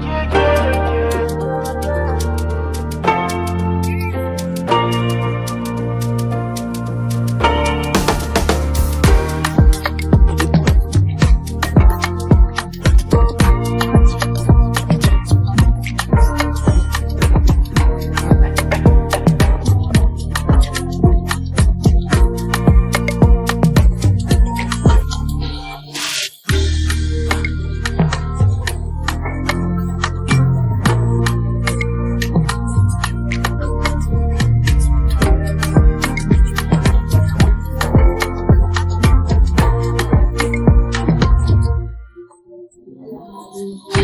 yeah, yeah. Mm-hmm.